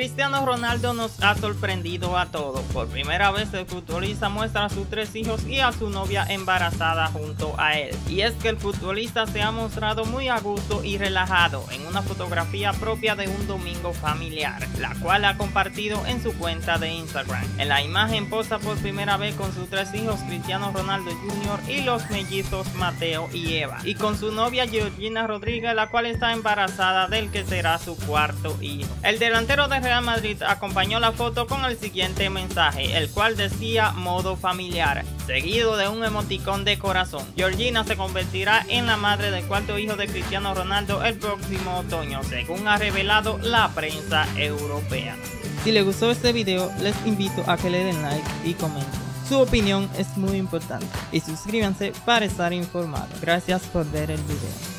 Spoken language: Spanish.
Cristiano Ronaldo nos ha sorprendido a todos. Por primera vez el futbolista muestra a sus tres hijos y a su novia embarazada junto a él. Y es que el futbolista se ha mostrado muy a gusto y relajado en una fotografía propia de un domingo familiar, la cual ha compartido en su cuenta de Instagram. En la imagen posa por primera vez con sus tres hijos Cristiano Ronaldo Jr. y los mellizos Mateo y Eva, y con su novia Georgina Rodríguez, la cual está embarazada del que será su cuarto hijo. El delantero de Real Madrid acompañó la foto con el siguiente mensaje, el cual decía modo familiar, seguido de un emoticón de corazón. Georgina se convertirá en la madre del cuarto hijo de Cristiano Ronaldo el próximo otoño, según ha revelado la prensa europea. Si les gustó este video, les invito a que le den like y comenten. Su opinión es muy importante y suscríbanse para estar informados. Gracias por ver el video.